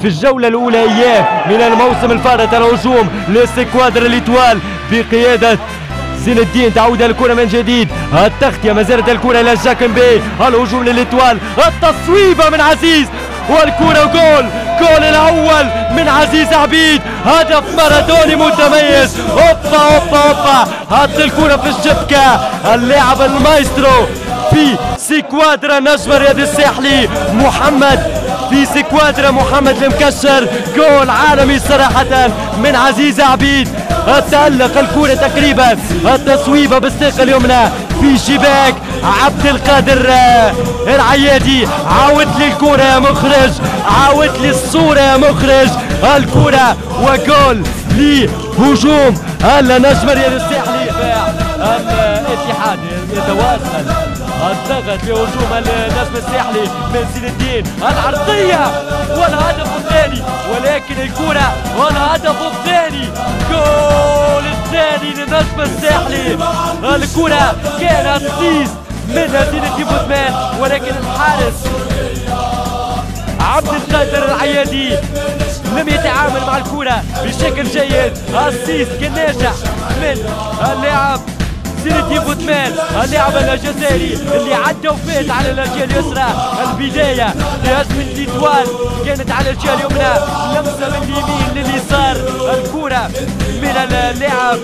في الجولة الأولى إياه من الموسم الفارط الهجوم لسكوادر الإتوال بقيادة زين الدين تعود الكرة من جديد. التغطية ما زالت الكرة إلى جاكنبي الهجوم للإتوال. التصويبة من عزيز. والكرة جول. جول الأول من عزيز عبيد. هدف مارادوني متميز. أوبا أوبا أوبا. حط الكرة في الشبكة. اللاعب المايسترو في سكوادرا نجم الرياضي الساحلي محمد في سكوادرا محمد المكشر جول عالمي صراحة من عزيز عبيد. تألق الكرة تقريبا. التصويبة بالساق اليمنى. في شباك عبد القادر. العيادي عاود لي الكرة يا مخرج. عاود لي الصورة يا مخرج. الكرة وجول لهجوم النجم الرياضي الساحلي. الاتحاد يتواصل الضغط لهجوم النجم الساحلي من زين الدين العرضية والهدف الثاني ولكن الكرة والهدف الثاني جول الثاني للنجم الساحلي الكرة كان اسيست من زين بوزمان ولكن الحارس عبد القادر العيادي لم يتعامل مع الكرة بشكل جيد. assist كان ناجح من اللاعب الدين بوتمان اللاعب الجزائري اللي عدى وفات على الجهه اليسرى. البداية لهجمه ليتوال كانت على الجهة اليمنى لمسة من اليمين لليسار الكره من اللاعب.